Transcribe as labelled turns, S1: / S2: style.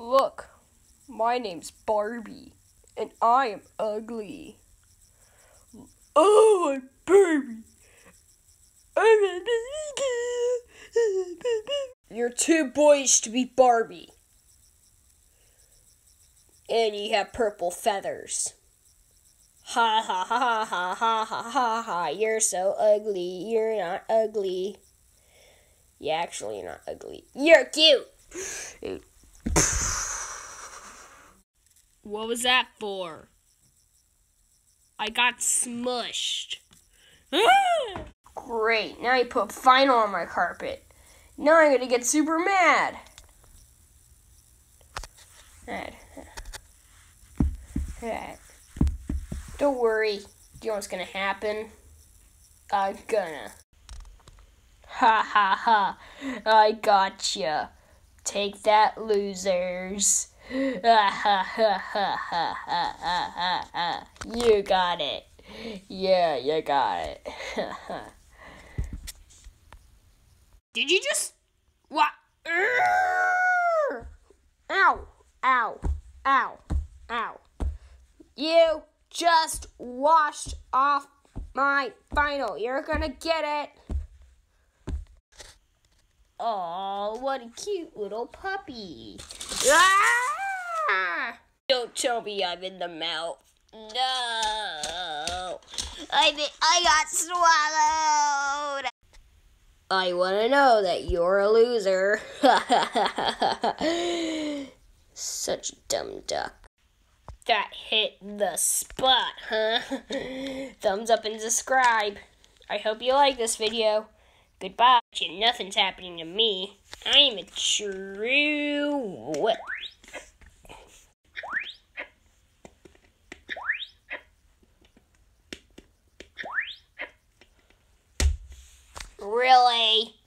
S1: Look, my name's Barbie, and I am ugly. Oh, I'm Barbie. You're too boyish to be Barbie. And you have purple feathers. Ha ha ha ha ha ha ha ha. You're so ugly. You're not ugly. Yeah, actually, you're not ugly. You're cute. What was that for? I got smushed. Great, now you put vinyl on my carpet. Now I'm gonna get super mad. Mad. Mad. Don't worry. Do you know what's gonna happen? I'm gonna. Ha ha ha. I gotcha. Take that, losers. You got it. Yeah, you got it. Did you just. What? Ow! Ow! Ow! Ow! You just washed off my vinyl. You're gonna get it. Oh, what a cute little puppy. Ah! Don't tell me I'm in the mouth. No. I mean, I got swallowed. I want to know that you're a loser. Such a dumb duck. That hit the spot, huh? Thumbs up and subscribe. I hope you like this video. Goodbye. Nothing's happening to me. I am a true whip. Really?